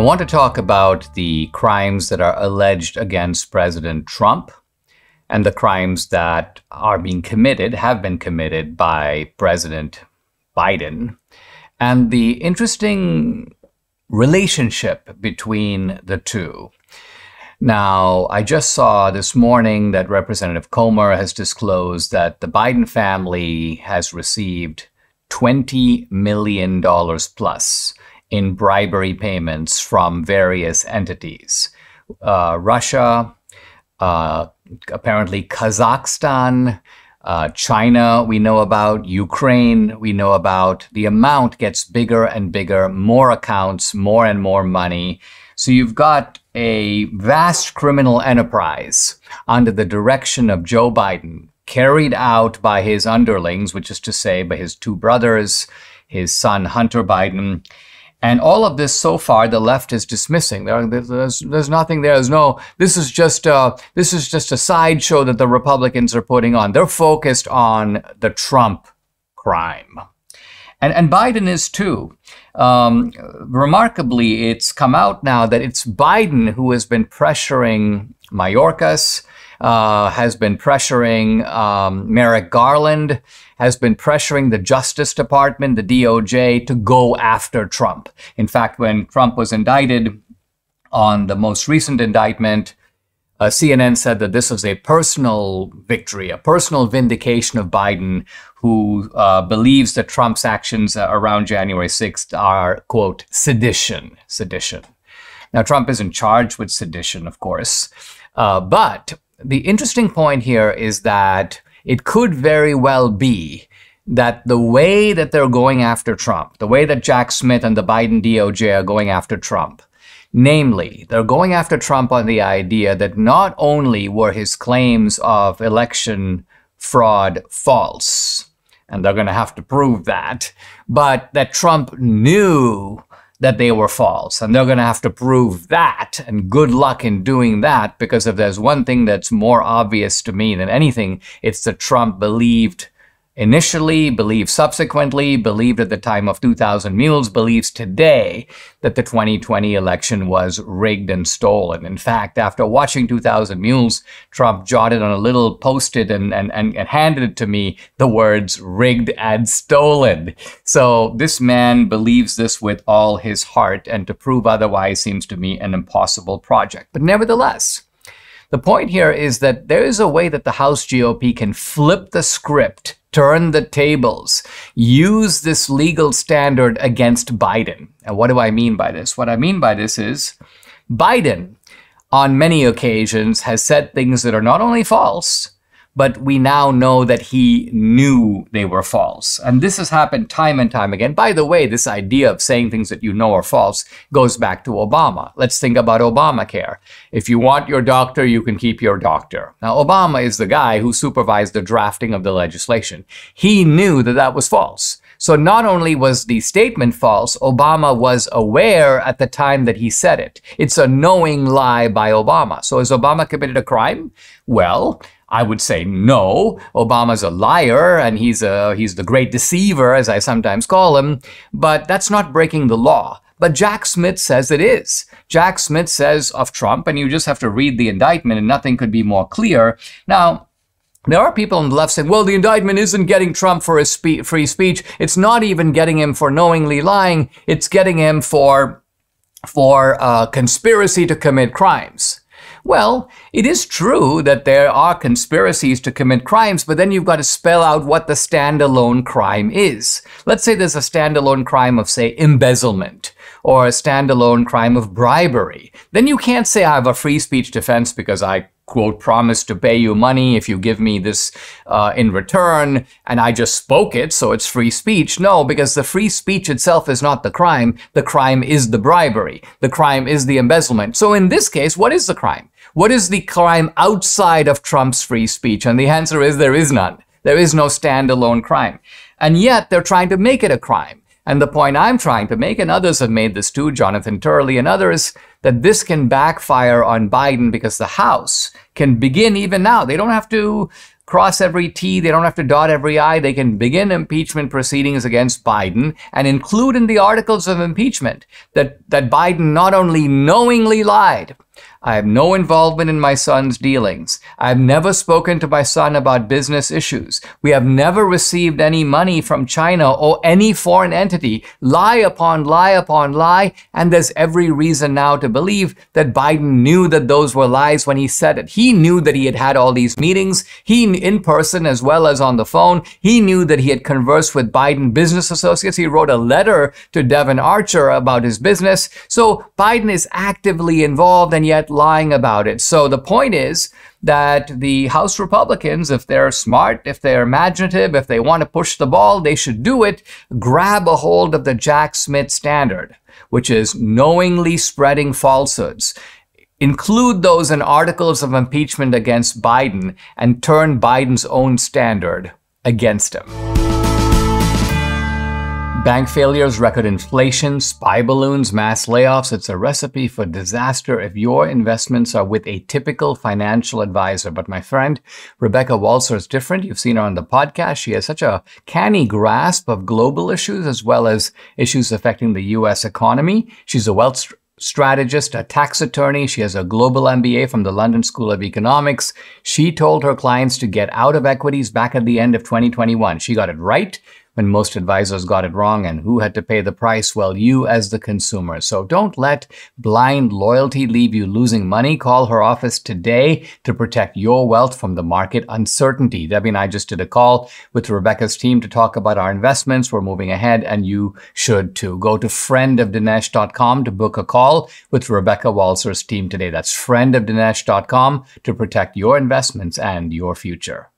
I want to talk about the crimes that are alleged against President Trump and the crimes that are being committed, have been committed by President Biden, and the interesting relationship between the two. Now, I just saw this morning that Representative Comer has disclosed that the Biden family has received $20 million plus in bribery payments from various entities. Uh, Russia, uh, apparently Kazakhstan, uh, China, we know about, Ukraine, we know about. The amount gets bigger and bigger, more accounts, more and more money. So you've got a vast criminal enterprise under the direction of Joe Biden, carried out by his underlings, which is to say, by his two brothers, his son Hunter Biden. And all of this so far, the left is dismissing. There, there's, there's nothing there. There's no. This is just a, this is just a sideshow that the Republicans are putting on. They're focused on the Trump crime, and and Biden is too. Um, remarkably, it's come out now that it's Biden who has been pressuring Mayorkas, uh, has been pressuring um, Merrick Garland, has been pressuring the Justice Department, the DOJ, to go after Trump. In fact, when Trump was indicted on the most recent indictment, uh, CNN said that this was a personal victory, a personal vindication of Biden, who uh, believes that Trump's actions around January 6th are, quote, sedition. Sedition. Now, Trump isn't charged with sedition, of course. Uh, but the interesting point here is that it could very well be that the way that they're going after Trump, the way that Jack Smith and the Biden DOJ are going after Trump, Namely, they're going after Trump on the idea that not only were his claims of election fraud false, and they're going to have to prove that, but that Trump knew that they were false, and they're going to have to prove that. And good luck in doing that, because if there's one thing that's more obvious to me than anything, it's that Trump believed initially, believed subsequently, believed at the time of 2000 Mules, believes today that the 2020 election was rigged and stolen. In fact, after watching 2000 Mules, Trump jotted on a little post-it and, and, and, and handed it to me the words rigged and stolen. So this man believes this with all his heart, and to prove otherwise seems to me an impossible project. But nevertheless, the point here is that there is a way that the House GOP can flip the script turn the tables, use this legal standard against Biden. And what do I mean by this? What I mean by this is Biden, on many occasions, has said things that are not only false, but we now know that he knew they were false. And this has happened time and time again. By the way, this idea of saying things that you know are false goes back to Obama. Let's think about Obamacare. If you want your doctor, you can keep your doctor. Now, Obama is the guy who supervised the drafting of the legislation. He knew that that was false. So not only was the statement false, Obama was aware at the time that he said it. It's a knowing lie by Obama. So has Obama committed a crime? Well, I would say no. Obama's a liar and he's a he's the great deceiver, as I sometimes call him. But that's not breaking the law. But Jack Smith says it is. Jack Smith says of Trump, and you just have to read the indictment, and nothing could be more clear. Now, there are people on the left saying, well, the indictment isn't getting Trump for his spe- free speech. It's not even getting him for knowingly lying. It's getting him for, for uh, conspiracy to commit crimes. Well, it is true that there are conspiracies to commit crimes, but then you've got to spell out what the standalone crime is. Let's say there's a standalone crime of, say, embezzlement or a standalone crime of bribery. Then you can't say I have a free speech defense because I quote, promise to pay you money if you give me this uh, in return, and I just spoke it, so it's free speech. No, because the free speech itself is not the crime. The crime is the bribery. The crime is the embezzlement. So in this case, what is the crime? What is the crime outside of Trump's free speech? And the answer is there is none. There is no standalone crime. And yet they're trying to make it a crime. And the point I'm trying to make, and others have made this too, Jonathan Turley and others, that this can backfire on Biden because the House can begin even now. They don't have to cross every T. They don't have to dot every I. They can begin impeachment proceedings against Biden and include in the articles of impeachment that, that Biden not only knowingly lied, I have no involvement in my son's dealings. I have never spoken to my son about business issues. We have never received any money from China or any foreign entity. Lie upon lie upon lie. And there's every reason now to believe that Biden knew that those were lies when he said it. He knew that he had had all these meetings. He, in person as well as on the phone, he knew that he had conversed with Biden business associates. He wrote a letter to Devon Archer about his business. So Biden is actively involved and yet lying about it. So the point is that the House Republicans, if they're smart, if they're imaginative, if they want to push the ball, they should do it. Grab a hold of the Jack Smith standard, which is knowingly spreading falsehoods include those in articles of impeachment against Biden and turn Biden's own standard against him. Bank failures, record inflation, spy balloons, mass layoffs. It's a recipe for disaster if your investments are with a typical financial advisor. But my friend, Rebecca Walser is different. You've seen her on the podcast. She has such a canny grasp of global issues as well as issues affecting the U.S. economy. She's a wealth strategist, a tax attorney. She has a global MBA from the London School of Economics. She told her clients to get out of equities back at the end of 2021. She got it right when most advisors got it wrong and who had to pay the price? Well, you as the consumer. So don't let blind loyalty leave you losing money. Call her office today to protect your wealth from the market uncertainty. Debbie and I just did a call with Rebecca's team to talk about our investments. We're moving ahead and you should too. Go to friendofdinesh.com to book a call with Rebecca Walser's team today. That's friendofdinesh.com to protect your investments and your future.